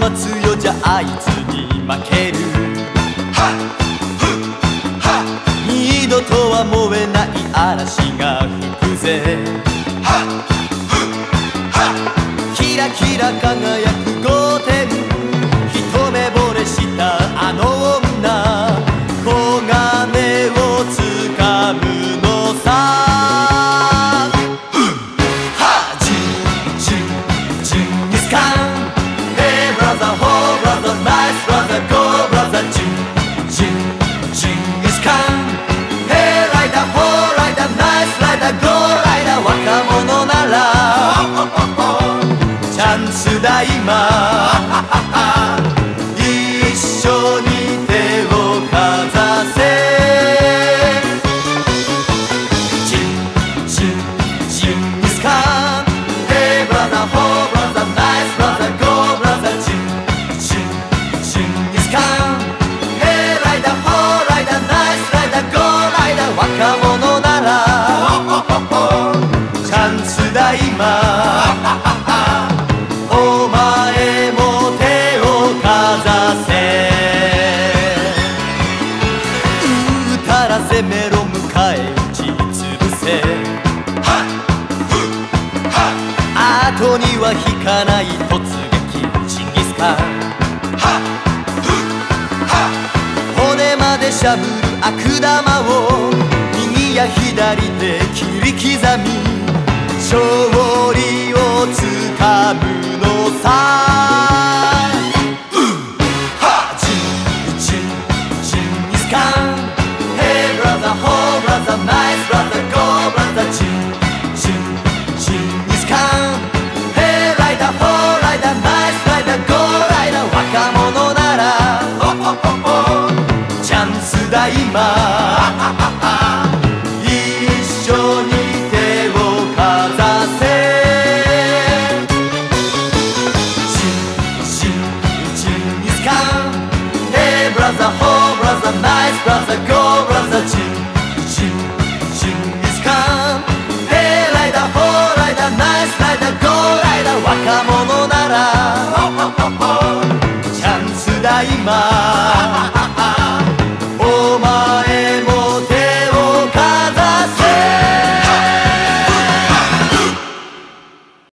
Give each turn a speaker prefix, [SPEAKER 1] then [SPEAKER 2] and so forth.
[SPEAKER 1] 松よじゃあいつに負ける。はっ二度とは燃えない嵐が吹くぜ。はっはっ。キラキラ輝くスカン」「手はなほぶらさ、ナイスバラゴーブラさ」「ちんちんにスカン」「ヘーライダーホーライダーナイスライダーゴーライダーわかわたらせメロ迎え撃ち潰せ。後には引かない突撃チンギスカン。骨までしゃぶる悪玉を右や左で切り刻み勝利をつかむのさ。ゴー・ブラザー・ジン・ジン・ジン・イス・カー」「えらいだオーライだナイスライだゴーライだわか若者なら「チャンスだ今」